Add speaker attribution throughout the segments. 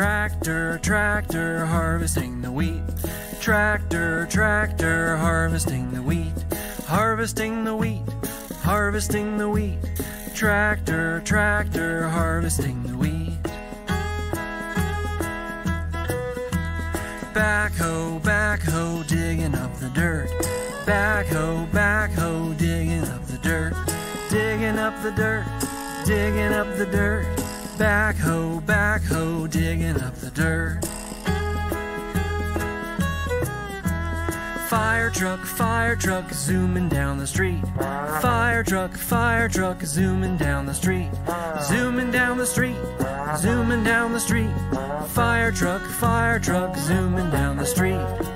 Speaker 1: Tractor, tractor, harvesting the wheat. Tractor, tractor, harvesting the wheat. Harvesting the wheat, harvesting the wheat. Tractor, tractor, harvesting the wheat. Backhoe, backhoe, digging up the dirt. Backhoe, backhoe, digging up the dirt. Digging up the dirt, digging up the dirt. Backhoe, backhoe, digging up the dirt. Fire truck, fire truck, zooming down the street. Fire truck, fire truck, zooming down the street. Zooming down the street, zooming down the street. Fire truck, fire truck, zooming down the street.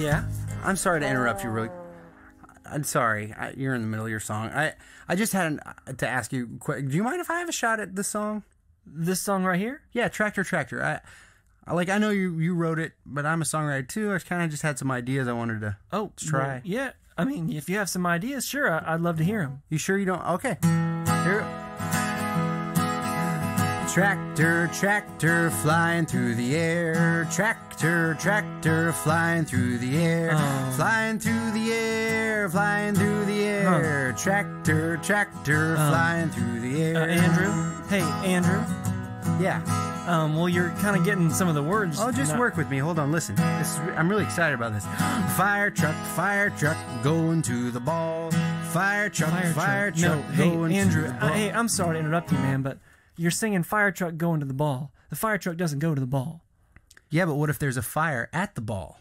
Speaker 1: Yeah.
Speaker 2: I'm sorry to interrupt you. Really, I'm sorry. I, you're in the middle of your song. I I just had an, to ask you. qu- Do you mind if I have a shot at this song?
Speaker 1: This song right here?
Speaker 2: Yeah, Tractor Tractor. I, I like. I know you you wrote it, but I'm a songwriter too. I kind of just had some ideas I wanted to.
Speaker 1: Oh,
Speaker 2: try.
Speaker 1: well, yeah. I mean, if you have some ideas, sure, I, I'd love to hear them.
Speaker 2: You sure you don't? Okay. Here. Tractor, tractor, flying through the air. Tractor, tractor, flying through the air.
Speaker 1: Oh.
Speaker 2: Flying through the air, flying through the air. Tractor, tractor, flying through the air.
Speaker 1: Uh, Andrew? Hey, Andrew.
Speaker 2: Yeah.
Speaker 1: Um, well, you're kind of getting some of the words.
Speaker 2: Oh, just work with me. Hold on, listen. This is, I'm really excited about this. Fire truck, fire truck, going to the ball. Fire truck,
Speaker 1: Fire,
Speaker 2: fire,
Speaker 1: truck.
Speaker 2: truck,
Speaker 1: No, hey,
Speaker 2: going
Speaker 1: Andrew.
Speaker 2: to the
Speaker 1: uh, hey, I'm sorry to interrupt you, man, but you're singing fire truck going to the ball. The fire truck doesn't go to the ball.
Speaker 2: Yeah, but what if there's a fire at the ball?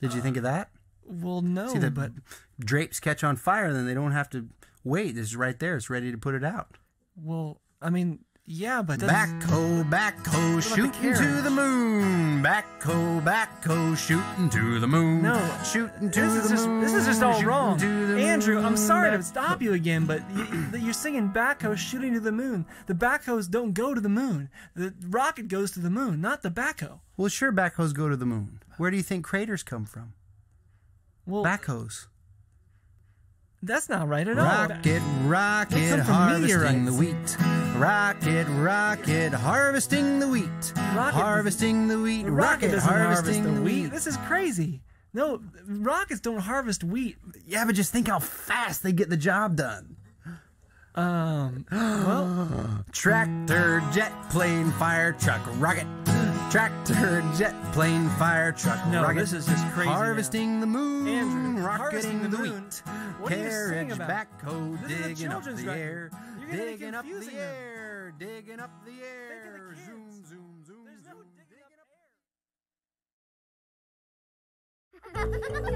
Speaker 2: Did you think of that?
Speaker 1: Well, no,
Speaker 2: See, the
Speaker 1: but
Speaker 2: drapes catch on fire, then they don't have to wait. It's right there. It's ready to put it out.
Speaker 1: well, I mean, yeah, but
Speaker 2: Backhoe, backhoe, shooting to the moon. Backhoe, backhoe, shooting to the moon.
Speaker 1: No.
Speaker 2: shooting to
Speaker 1: This
Speaker 2: the
Speaker 1: is just
Speaker 2: moon.
Speaker 1: this is just all wrong, Andrew. I'm sorry to stop you again, but you, you're singing backhoe shooting to the moon. The backhoes don't go to the moon. The rocket goes to the moon, not the backhoe.
Speaker 2: Well, sure, backhoes go to the moon. Where do you think craters come from?
Speaker 1: Well,
Speaker 2: Backhoes.
Speaker 1: that's not right at all.
Speaker 2: Rocket, rocket,
Speaker 1: They come from
Speaker 2: harvesting the wheat. Rocket, rocket, harvesting the wheat.
Speaker 1: Rocket-
Speaker 2: harvesting the wheat.
Speaker 1: The rocket
Speaker 2: harvesting
Speaker 1: harvest the wheat.
Speaker 2: wheat.
Speaker 1: This is crazy. No, rockets don't harvest wheat.
Speaker 2: Yeah, but just think how fast they get the job done.
Speaker 1: Um, well,
Speaker 2: Tractor, jet plane, fire truck, rocket. Tractor, jet plane, fire truck,
Speaker 1: No,
Speaker 2: rocket.
Speaker 1: this is just crazy now.
Speaker 2: Harvesting the moon,
Speaker 1: Andrew,
Speaker 2: rocketing
Speaker 1: harvesting
Speaker 2: the,
Speaker 1: the moon.
Speaker 2: wheat.
Speaker 1: What are you singing
Speaker 2: Carriage, backhoe,
Speaker 1: This
Speaker 2: digging up the
Speaker 1: record.
Speaker 2: air.
Speaker 1: You're gonna
Speaker 2: Digging up the
Speaker 1: confusing
Speaker 2: air, digging up the air.
Speaker 1: the kids.
Speaker 2: Zoom, zoom, zoom,
Speaker 1: There's no
Speaker 2: zoom.
Speaker 1: digging up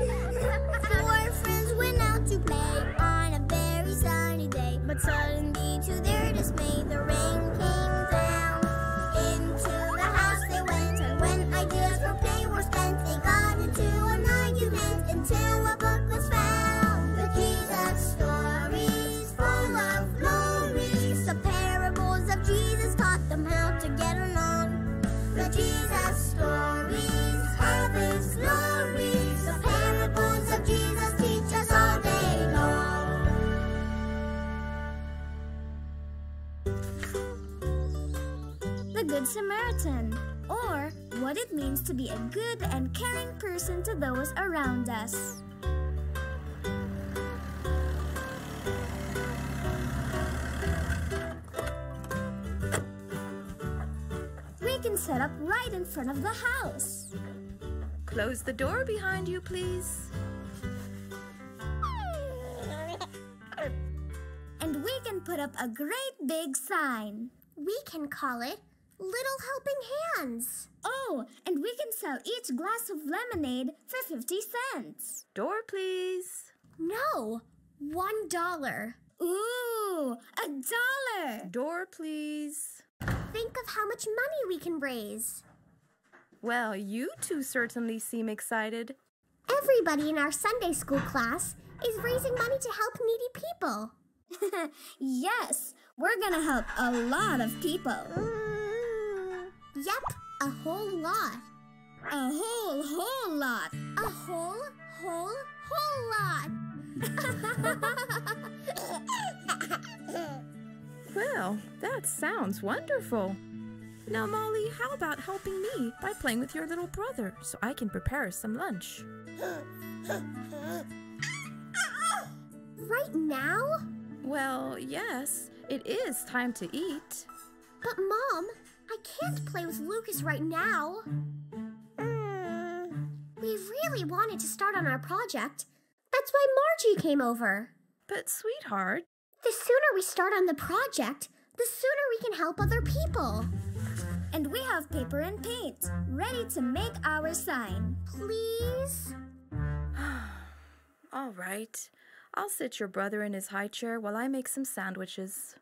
Speaker 3: Four friends went out to play on a very sunny day, but suddenly, to their dismay, the rain came down. Into the house they went, and when ideas for play were spent, they got into an argument until a The Good Samaritan, or what it means to be a good and caring person to those around us. We can set up right in front of the house.
Speaker 4: Close the door behind you, please.
Speaker 3: And we can put up a great big sign. We can call it Little Helping Hands. Oh, and we can sell each glass of lemonade for 50 cents.
Speaker 4: Door, please.
Speaker 3: No, one dollar. Ooh, a dollar.
Speaker 4: Door, please.
Speaker 3: Think of how much money we can raise.
Speaker 4: Well, you two certainly seem excited.
Speaker 3: Everybody in our Sunday school class is raising money to help needy people. yes, we're gonna help a lot of people. Mm. Yep, a whole lot. A whole, whole lot. A whole, whole, whole lot.
Speaker 4: Well, that sounds wonderful. Now, Molly, how about helping me by playing with your little brother so I can prepare some lunch?
Speaker 3: right now?
Speaker 4: Well, yes, it is time to eat.
Speaker 3: But, Mom, I can't play with Lucas right now. Hmm. We really wanted to start on our project. That's why Margie came over.
Speaker 4: But, sweetheart,
Speaker 3: The sooner we start on the project, the sooner we can help other people. And we have paper and paint, ready to make our sign. Please?
Speaker 4: all right. I'll sit your brother in his high chair while I make some sandwiches.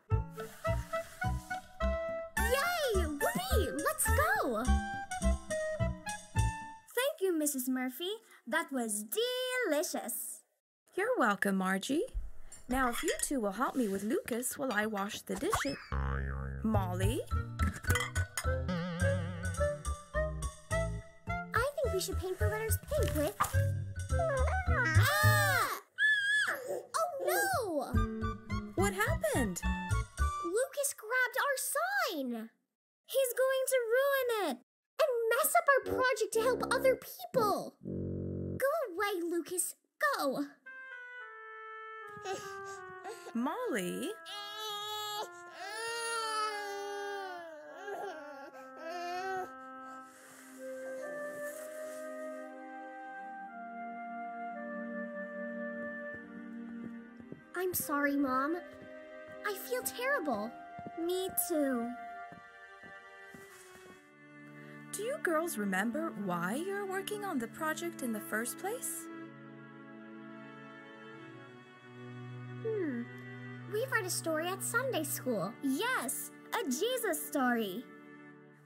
Speaker 3: Let's go! Thank you, Mrs. Murphy. That was delicious.
Speaker 4: You're welcome, Margie. Now, if you two will help me with Lucas while I wash the dishes. Molly?
Speaker 3: I think we should paint the letters pink with. Ah! Oh no!
Speaker 4: What happened?
Speaker 3: Lucas grabbed our sign! He's going to ruin it and mess up our project to help other people! Go away, Lucas. Go!
Speaker 4: Molly?
Speaker 3: I'm sorry, Mom. I feel terrible. Me too.
Speaker 4: Do you girls remember why you're working on the project in the first place?
Speaker 3: Hmm. We read a story at Sunday school. Yes, a Jesus story.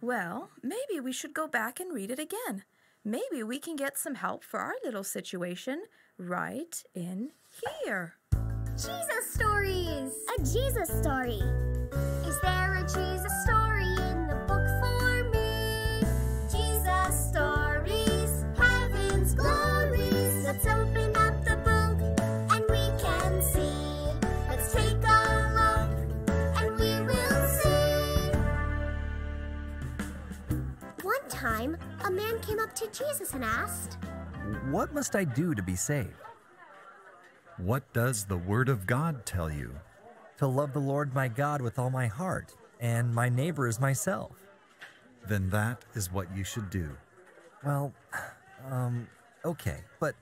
Speaker 4: Well, maybe we should go back and read it again. Maybe we can get some help for our little situation right in here.
Speaker 3: Jesus stories! A Jesus story.
Speaker 5: What must I do to be saved?
Speaker 6: What does the Word of God tell you?
Speaker 5: To love the Lord my God with all my heart, and my neighbor as myself.
Speaker 6: Then that is what you should do.
Speaker 5: Well, um, okay, but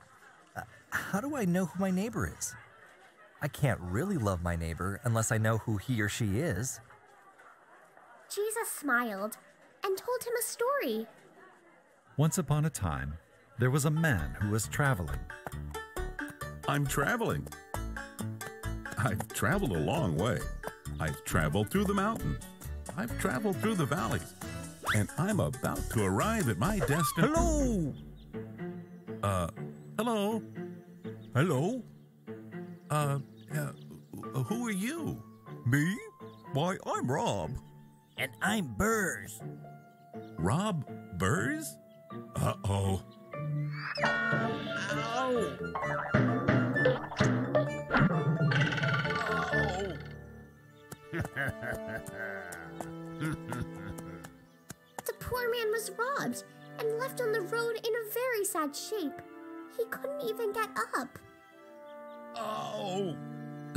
Speaker 5: uh, how do I know who my neighbor is? I can't really love my neighbor unless I know who he or she is.
Speaker 3: Jesus smiled and told him a story.
Speaker 6: Once upon a time, there was a man who was traveling.
Speaker 7: I'm traveling. I've traveled a long way. I've traveled through the mountains. I've traveled through the valleys. And I'm about to arrive at my destination.
Speaker 6: Hello!
Speaker 7: Uh, hello?
Speaker 6: Hello?
Speaker 7: Uh, uh, who are you?
Speaker 6: Me? Why, I'm Rob.
Speaker 5: And I'm Burrs.
Speaker 7: Rob Burrs? Uh oh.
Speaker 3: The poor man was robbed and left on the road in a very sad shape. He couldn't even get up.
Speaker 7: Oh!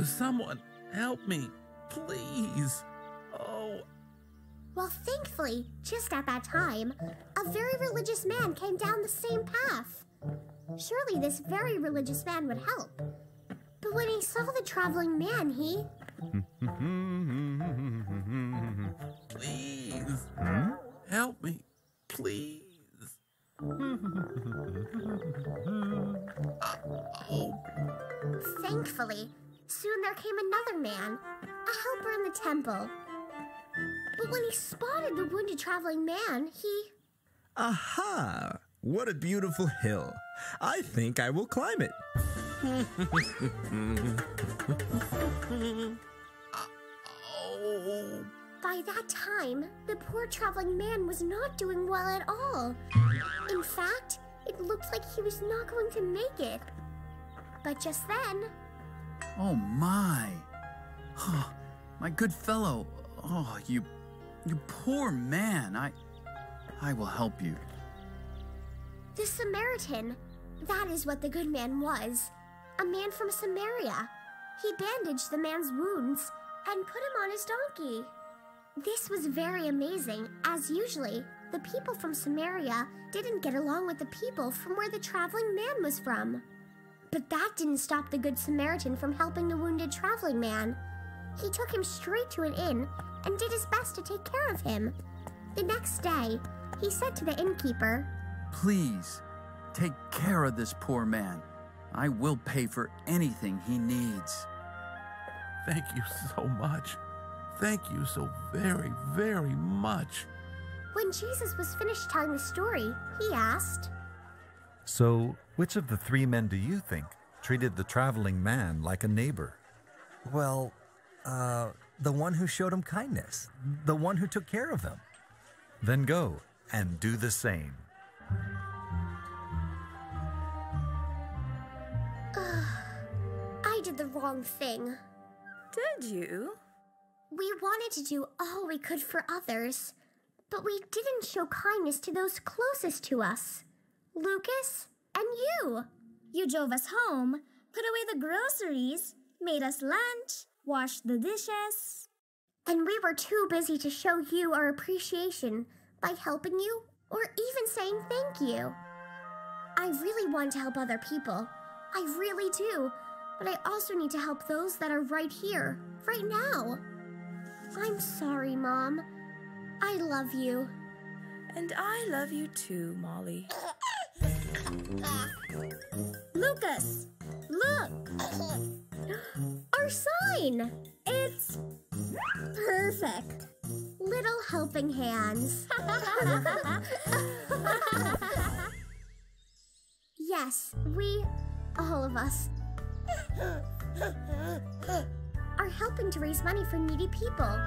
Speaker 7: Someone help me, please. Oh,
Speaker 3: Well, thankfully, just at that time, a very religious man came down the same path. Surely this very religious man would help. But when he saw the traveling man, he.
Speaker 7: Please. Help me. Please. oh,
Speaker 3: Thankfully, soon there came another man, a helper in the temple. But when he spotted the wounded traveling man, he.
Speaker 8: Aha! What a beautiful hill. I think I will climb it.
Speaker 7: oh.
Speaker 3: By that time, the poor traveling man was not doing well at all. In fact, it looked like he was not going to make it. But just then,
Speaker 9: Oh my. Oh, my good fellow. Oh, you you poor man. I I will help you.
Speaker 3: the Samaritan, that is what the good man was, a man from Samaria. He bandaged the man's wounds and put him on his donkey. This was very amazing, as usually, the people from Samaria didn't get along with the people from where the traveling man was from. But that didn't stop the Good Samaritan from helping the wounded traveling man. He took him straight to an inn and did his best to take care of him. The next day, he said to the innkeeper,
Speaker 9: Please take care of this poor man. I will pay for anything he needs.
Speaker 7: Thank you so much. Thank you so very, very much.
Speaker 3: When Jesus was finished telling the story, he asked,
Speaker 6: So, which of the three men do you think treated the traveling man like a neighbor?
Speaker 5: Well, uh, the one who showed him kindness, the one who took care of him.
Speaker 6: Then go and do the same.
Speaker 3: I did the wrong thing.
Speaker 4: Did you?
Speaker 3: We wanted to do all we could for others, but we didn't show kindness to those closest to us Lucas and you.
Speaker 10: You drove us home, put away the groceries, made us lunch, washed the dishes.
Speaker 3: And we were too busy to show you our appreciation by helping you or even saying thank you. I really want to help other people. I really do. But I also need to help those that are right here, right now. I'm sorry, Mom. I love you.
Speaker 4: And I love you too, Molly.
Speaker 10: Lucas, look!
Speaker 3: Our sign!
Speaker 10: It's perfect.
Speaker 3: Little helping hands. yes, we, all of us, are helping to raise money for needy people.